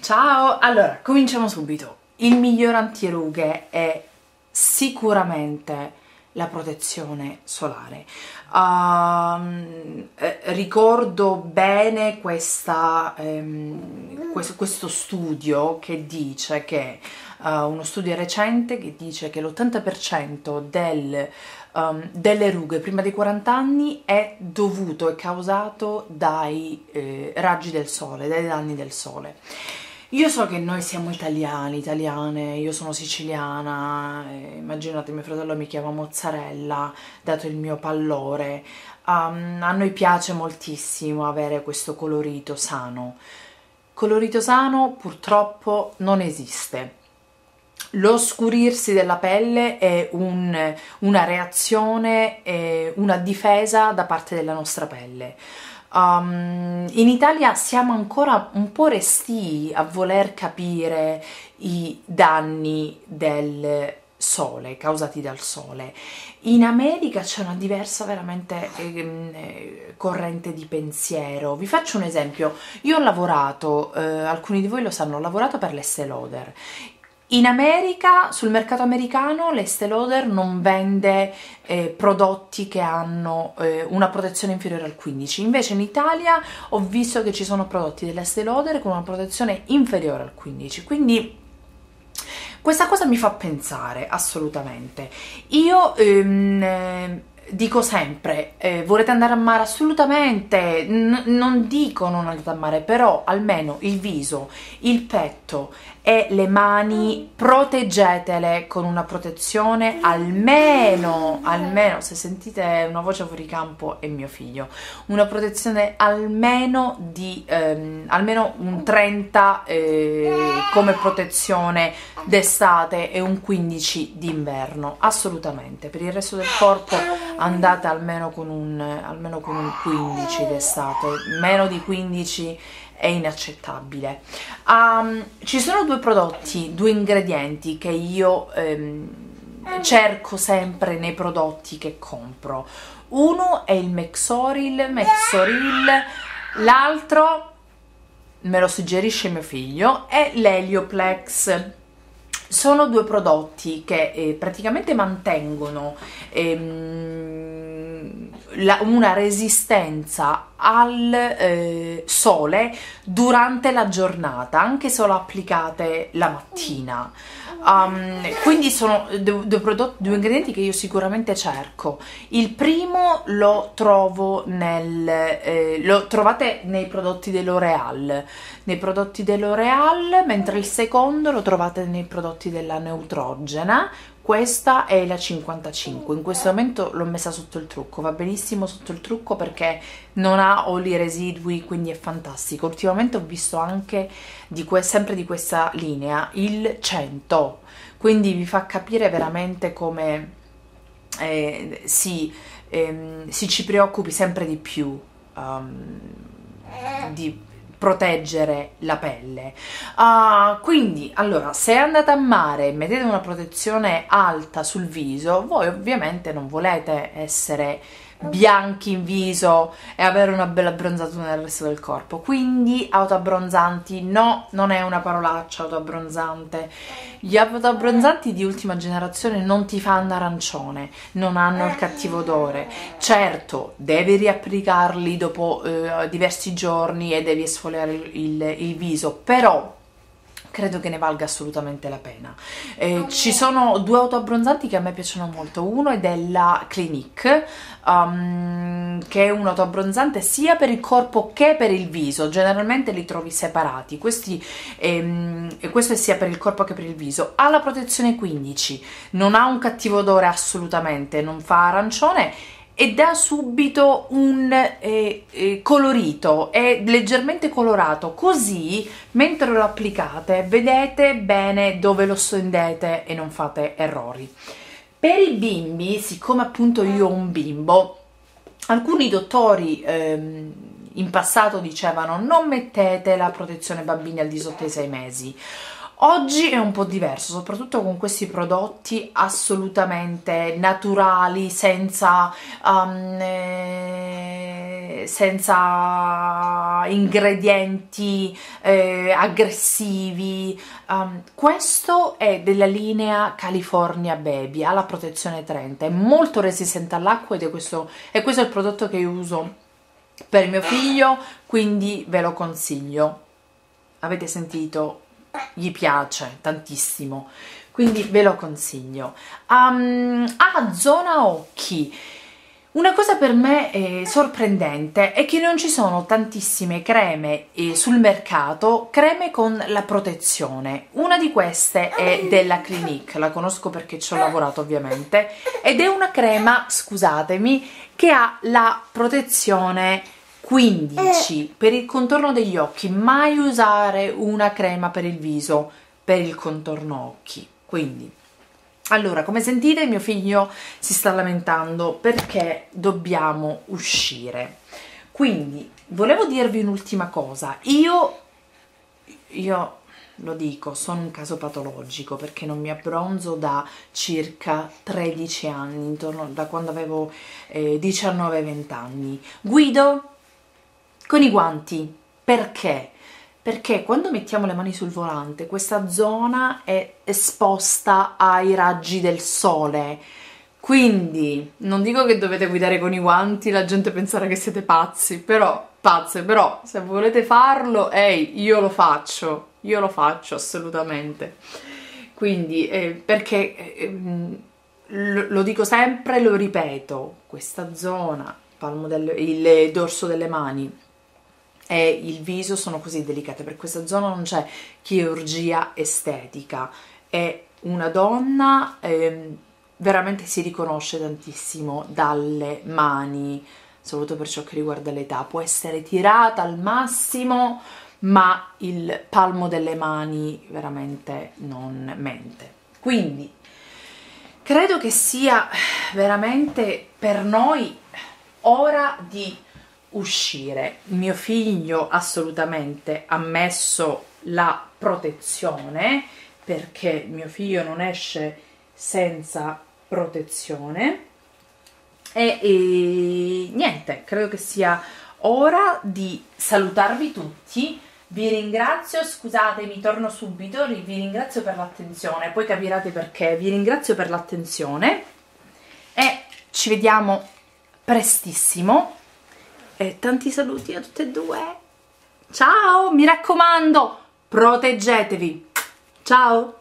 Ciao! Allora, cominciamo subito. Il miglior antirughe è sicuramente la protezione solare. Uh, ricordo bene questa, ehm, questo, questo, studio che dice che uh, uno studio recente che dice che l'80% del, um, delle rughe prima dei 40 anni è dovuto e causato dai eh, raggi del sole, dai danni del sole. Io so che noi siamo italiani, italiane, io sono siciliana, eh, immaginate mio fratello mi chiama mozzarella, dato il mio pallore, um, a noi piace moltissimo avere questo colorito sano. Colorito sano purtroppo non esiste. Lo scurirsi della pelle è un, una reazione, è una difesa da parte della nostra pelle. Um, in Italia siamo ancora un po' restii a voler capire i danni del sole, causati dal sole. In America c'è una diversa veramente eh, corrente di pensiero. Vi faccio un esempio. Io ho lavorato, eh, alcuni di voi lo sanno, ho lavorato per l'Estée Lauder. In America, sul mercato americano, l'Estée Lauder non vende eh, prodotti che hanno eh, una protezione inferiore al 15, invece in Italia ho visto che ci sono prodotti dell'Estée Lauder con una protezione inferiore al 15, quindi questa cosa mi fa pensare assolutamente. Io ehm, dico sempre, eh, volete andare a mare? Assolutamente, N non dico non andate a mare, però almeno il viso, il petto e le mani proteggetele con una protezione almeno, almeno se sentite una voce fuori campo è mio figlio, una protezione almeno di ehm, almeno un 30 eh, come protezione d'estate e un 15 d'inverno, assolutamente, per il resto del corpo andate almeno con un, almeno con un 15 d'estate, meno di 15 è inaccettabile. Um, ci sono due prodotti, due ingredienti che io ehm, cerco sempre nei prodotti che compro. Uno è il Mexoril, Mexoril, l'altro me lo suggerisce mio figlio, è l'Helioplex sono due prodotti che eh, praticamente mantengono ehm, la, una resistenza al eh, sole durante la giornata, anche solo applicate la mattina. Um, quindi sono due, due, prodotti, due ingredienti che io sicuramente cerco. Il primo lo trovo nel, eh, lo trovate nei prodotti dell'Oreal, nei prodotti dell'Oreal, mentre il secondo lo trovate nei prodotti della Neutrogena, questa è la 55 in questo momento l'ho messa sotto il trucco. Va benissimo sotto il trucco perché non ha oli residui quindi è fantastico. Ultimamente ho visto anche di sempre di questa linea il 100 quindi vi fa capire veramente come eh, si, ehm, si ci preoccupi sempre di più um, di proteggere la pelle. Uh, quindi, allora, se andate a mare e mettete una protezione alta sul viso, voi ovviamente non volete essere bianchi in viso e avere una bella abbronzatura nel resto del corpo. Quindi autoabbronzanti no, non è una parolaccia autoabbronzante. Gli autoabbronzanti di ultima generazione non ti fanno arancione non hanno il cattivo odore. Certo devi riapplicarli dopo eh, diversi giorni e devi esfoliare il, il, il viso però credo che ne valga assolutamente la pena. Eh, ci sono due autoabbronzanti che a me piacciono molto, uno è della Clinique, um, che è un autoabbronzante sia per il corpo che per il viso, generalmente li trovi separati, Questi, ehm, questo è sia per il corpo che per il viso, ha la protezione 15, non ha un cattivo odore assolutamente, non fa arancione e dà subito un eh, eh, colorito, è leggermente colorato, così mentre lo applicate vedete bene dove lo stendete e non fate errori. Per i bimbi, siccome appunto io ho un bimbo, alcuni dottori ehm, in passato dicevano non mettete la protezione bambini al di sotto dei 6 mesi. Oggi è un po' diverso, soprattutto con questi prodotti assolutamente naturali, senza, um, eh, senza ingredienti eh, aggressivi. Um, questo è della linea California Baby, ha la protezione 30, è molto resistente all'acqua ed è questo, è questo il prodotto che uso per mio figlio, quindi ve lo consiglio. Avete sentito? Gli piace tantissimo quindi ve lo consiglio um, a zona occhi una cosa per me eh, sorprendente è che non ci sono tantissime creme eh, sul mercato, creme con la protezione. Una di queste è della Clinique, la conosco perché ci ho lavorato ovviamente, ed è una crema, scusatemi, che ha la protezione 15 eh. per il contorno degli occhi mai usare una crema per il viso per il contorno occhi. Quindi allora come sentite mio figlio si sta lamentando perché dobbiamo uscire. Quindi volevo dirvi un'ultima cosa. Io io lo dico, sono un caso patologico perché non mi abbronzo da circa 13 anni, intorno da quando avevo eh, 19-20 anni. Guido con i guanti. Perché? Perché quando mettiamo le mani sul volante questa zona è esposta ai raggi del sole. Quindi non dico che dovete guidare con i guanti, la gente penserà che siete pazzi, però pazze, però se volete farlo, ehi, io lo faccio, io lo faccio assolutamente. Quindi eh, perché eh, lo, lo dico sempre, lo ripeto, questa zona, palmo del, il dorso delle mani e il viso sono così delicate, per questa zona non c'è chirurgia estetica, è una donna, eh, veramente si riconosce tantissimo dalle mani, soprattutto per ciò che riguarda l'età, può essere tirata al massimo, ma il palmo delle mani veramente non mente. Quindi credo che sia veramente per noi ora di uscire. Mio figlio assolutamente ha messo la protezione perché mio figlio non esce senza protezione e, e niente, credo che sia ora di salutarvi tutti. Vi ringrazio, scusatemi, torno subito, vi ringrazio per l'attenzione, poi capirete perché. Vi ringrazio per l'attenzione e ci vediamo prestissimo e tanti saluti a tutte e due. Ciao, mi raccomando, proteggetevi. Ciao!